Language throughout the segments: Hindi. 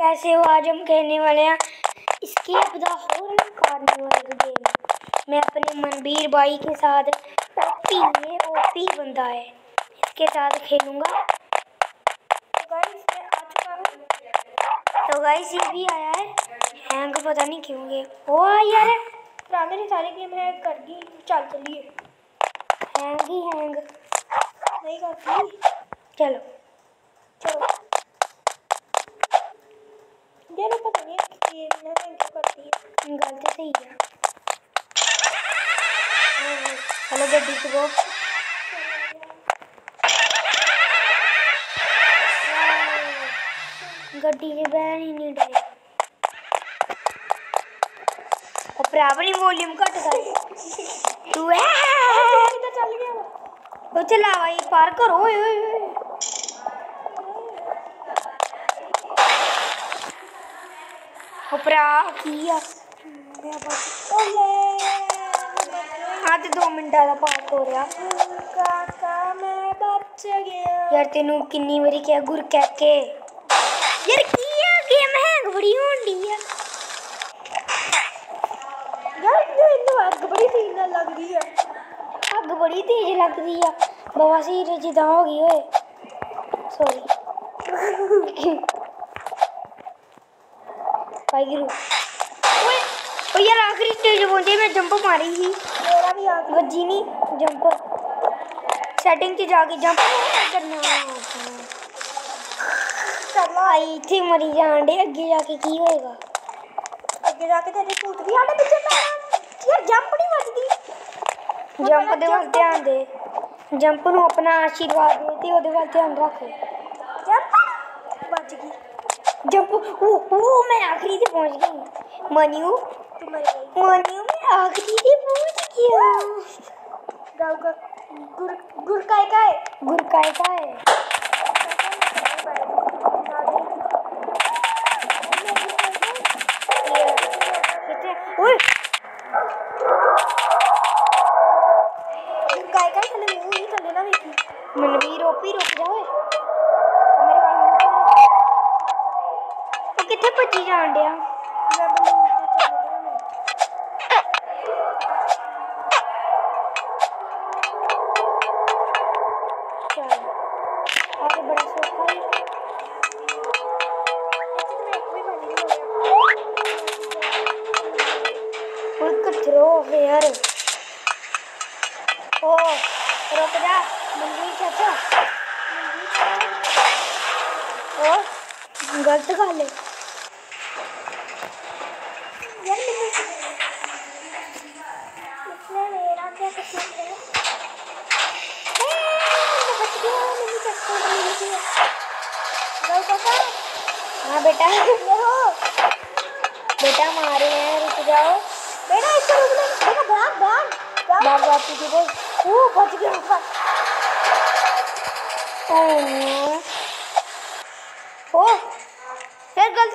कैसे हो? आज हम खेलने वाले हैं escape the horror carnival game मैं अपने मनबीर भाई के साथ ओपी ये ओपी बंदा है। इसके साथ खेलूँगा। तो गाइस ये भी आया है। हैंग पता नहीं क्यों ये ओ यार ने सारे गेम है कर दी चल चलिए हैंग ही हैंग। नहीं करती। चलो। चलो। यार पता नहीं कि मैं थैंक यू करती है। गलती सही है हेलो गड्डी से बो गड्डी से बैन ही नहीं डरे। और प्रावरी वॉल्यूम कट गई। तू है? इधर चल गया? वो चला भाई पार करो। ओए ओए। दो मिनट हो रहा। यार, तेन किन्नी बारी क्या गुर कह के। यार गेम बड़ी है। यार, ये अग बड़ी तेज लग रही है। अग बड़ी तेज लग रही है। बवासीर जिदा हो गई सॉरी ਵਾਹਿਗੁਰੂ ਓਏ ਓ ਯਾਰ ਆਖਰੀ ਸਟੇਜ ਪਹੁੰਚੇ ਮੈਂ ਜੰਪ ਮਾਰੀ ਸੀ मेरा भी आग ਵੱਜੀ ਨਹੀਂ ਜੰਪ ਸੈਟਿੰਗ 'ਚ ਜਾ ਕੇ ਜੰਪ ਕਰਨਾ चलो ਆਈ ਇੱਥੇ ਮਰੀ ਜਾਣ ਦੇ ਅੱਗੇ ਜਾ ਕੇ ਕੀ ਹੋਏਗਾ ਅੱਗੇ ਜਾ ਕੇ ਤੇਰੇ ਭੂਤ ਵੀ ਆਣੇ ਪਿੱਛੇ ਪੈ ਯਾਰ ਜੰਪ ਨਹੀਂ ਵੱਜਦੀ ਜੰਪ ਦੇ ਵੱਲ ਧਿਆਨ ਦੇ ਜੰਪ ਨੂੰ ਆਪਣਾ ਆਸ਼ੀਰਵਾਦ ਦੇ ਤੇ ਉਹਦੇ ਵੱਲ ਧਿਆਨ ਰੱਖ ਜੰਪ ਵੱਜ ਗਈ वो वो, वो मैं आखिरी से पहुँच गई। मनियू मनियू मैं आखिरी से पहुँच गया। गाँव का गुर गुर काय काय गुर काय काय ਕਿੱਥੇ ਭੱਜੀ ਜਾਣ ਡਿਆ मैं बंदे मुंह पे चल रहा मैं ਚੱਲ ਆ ਤੇ ਬੜਾ ਸੌਖਾ ਹੈ लेकिन मैं एक भी बनी नहीं हो है हाँ बेटा। बेटा हमारे हैं रुक जाओ। बेटा इसको रुकना बेटा भाग भाग भाग बाप। की बोल ओ बच गया। ऊपर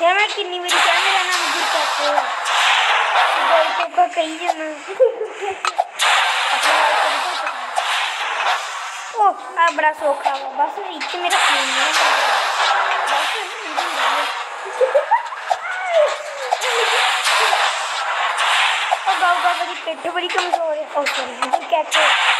कैमरा किन्नी मेरी कैमरा ना मुझे क्या करो हो। गलतों का कही जाना ओ, आ, बड़ा सौखा हुआ बस इतने मेरा फ़ोन है बड़ी पेट बड़ी कमज़ोर है। ओके मुझे क्या करो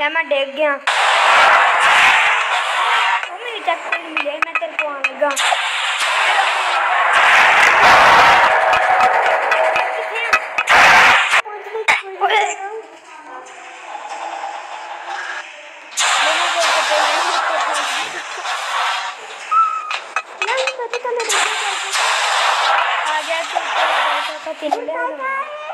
यार मैं डेग गया। तो मेरे चक्कर मिले मैं तेरे को आने आ गया तो तेरे को तेरे को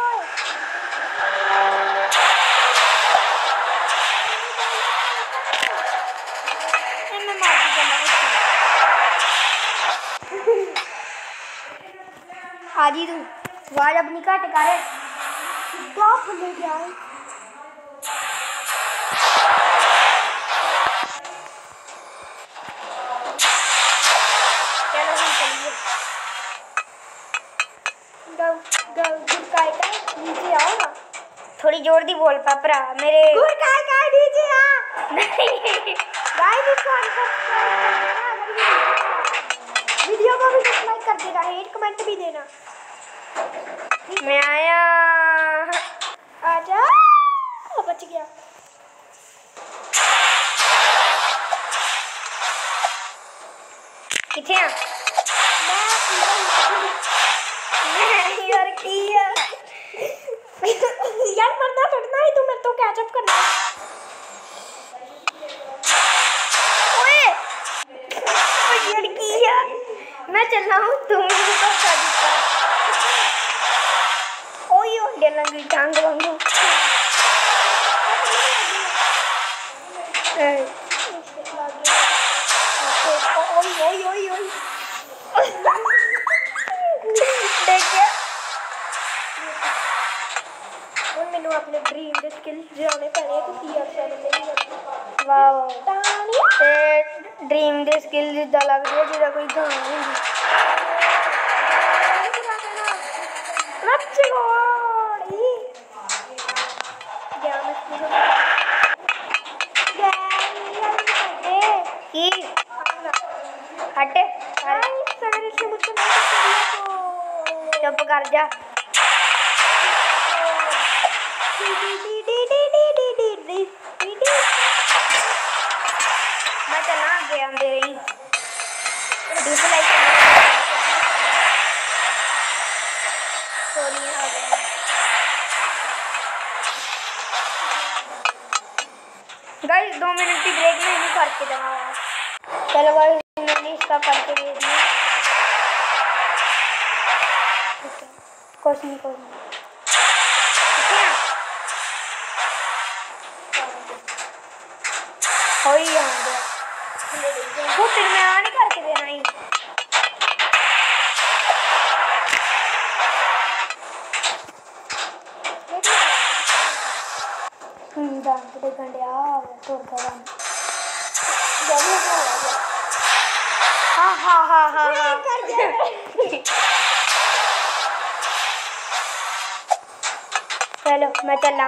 आजी तू वार अब निका टकारे थोड़ी ज़ोर दी बोल पापरा मेरे गुड काय काय डीजे नहीं। हाँ, वीडियो को भी सब्सक्राइब कर देना हेट कमेंट भी देना। मैं आया। आजा। बच गया। किथे यार की है यार मरना ही तू मेरे तो कैचअप करना ओए! ओ लड़की है? मैं चला हूँ तुम मुझे तो लंगी टांग ड्रीम स्किल्स जो लग रही है। जो कोई गाँव नहीं एग्ज़ाम दे रही हूँ गाइस दो मिनट की ब्रेक में नहीं करके दबाया चलो गाइस मैंने इसका करके दे दिया। कुछ नहीं कुछ नहीं हो ही यहाँ वो हाँ, हाँ, हाँ, मैं आने चलो मैं चलना।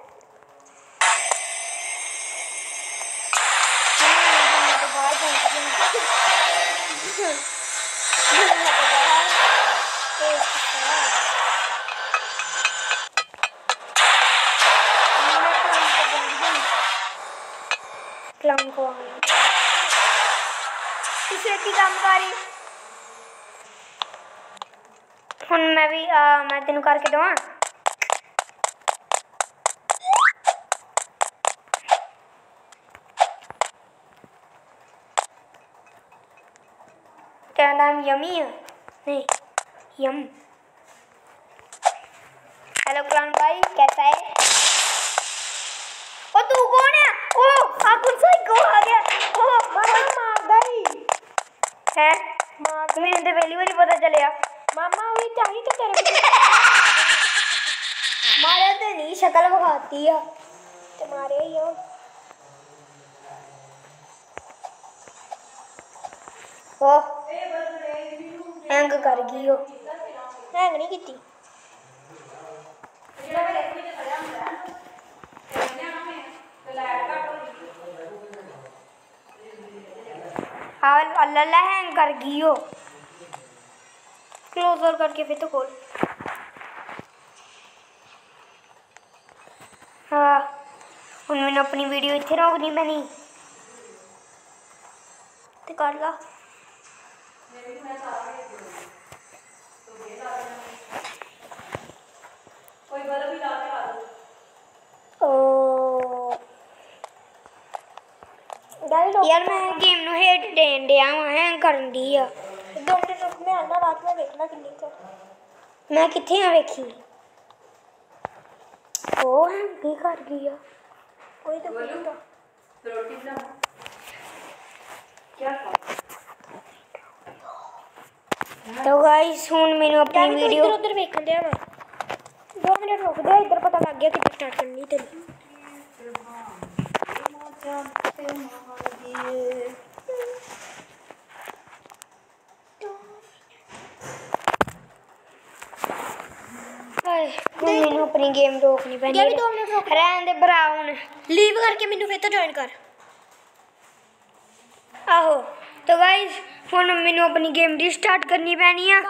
ਸੁਣ ਲੈ ਕਲਾਉਣ ਕੋ ਆਉਣਾ ਕਿਸੇ ਦੀ ਕੰਮ ਕਰੀ ਹੁਣ ਮੈਂ ਵੀ ਆ, ਮੈਂ ਤੈਨੂੰ ਕਰਕੇ ਦਵਾਂ तेरा नाम यमी है नहीं यम हेलो क्लाउन भाई कैसा है ओ तू कौन हाँ, आ गया? हाँ, ओ मामा मार गई है? मार गई मैंने तो पहली बार पता चलेगा मामा तो तेरे मारा तो नहीं शक्ल भगाती है। तो तुम्हारे ही हो। ओ हैंग कर गई हो। हैंग नहीं की अल्लाह कर गियो क्लोज और करके फिर तो खोल। हाँ हूँ मैंने अपनी वीडियो इतने रोकनी मैंने। तो कर ला। ਯਾਰ ਮੈਂ ਗੇਮ ਨੂੰ ਹੇਟ ਦੇਣ ਡਿਆ ਵਾਂ ਹੈਂਗ ਕਰਨ ਦੀ ਆ ਦੋ ਮਿੰਟ ਰੁਕ ਮੈਂ ਆਣਾ ਰਾਤ ਮੈਂ ਵੇਖਣਾ ਕਿੰਨੀ ਕਰ ਮੈਂ ਕਿੱਥੇ ਆ ਵੇਖੀ ਉਹ ਹੈਂਗ ਕੀ ਕਰ ਗਈ ਆ ਕੋਈ ਤਾਂ ਪੁੱਛਦਾ ਤਾਂ ਗਾਇਸ ਹੁਣ ਮੈਨੂੰ ਆਪਣੀ ਵੀਡੀਓ ਵੀਡੀਓ ਇੱਧਰ ਉੱਧਰ ਵੇਖਣ ਦਿਆ ਮੈਂ ਦੋ ਮਿੰਟ ਰੁਕ ਜਾ ਇੱਧਰ ਪਤਾ ਲੱਗ ਗਿਆ ਕਿ ਸਟਾਰਟ ਕਰਨੀ ਤੇਰੀ ਹਾਏ ਹੁਣ ਮੈਨੂੰ ਆਪਣੀ ਗੇਮ ਰੋਕਣੀ ਪੈਣੀ ਯਾਰ ਵੀ ਦੋ ਮਿੰਟ ਰੁਕ ਰਹਿਣ ਦੇ ਬਰਾਉਨ ਲੀਵ ਕਰਕੇ ਮੈਨੂੰ ਫਿਰ ਤੋਂ ਜੁਆਇਨ ਕਰ ਆਹੋ ਤਾਂ ਗਾਇਸ ਹੁਣ ਮੈਨੂੰ ਆਪਣੀ ਗੇਮ ਰੀਸਟਾਰਟ ਕਰਨੀ ਪੈਣੀ ਆ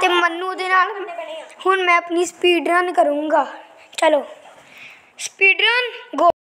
ਤੇ ਮੰਨੂ ਦੇ ਨਾਲ ਹੁਣ ਮੈਂ ਆਪਣੀ ਸਪੀਡ ਰਨ ਕਰੂੰਗਾ ਚਲੋ ਸਪੀਡ ਰਨ ਗੋ